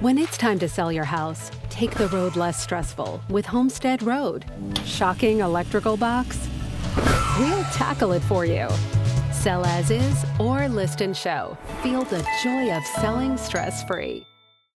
When it's time to sell your house, take the road less stressful with Homestead Road. Shocking electrical box? We'll tackle it for you. Sell as is or list and show. Feel the joy of selling stress free.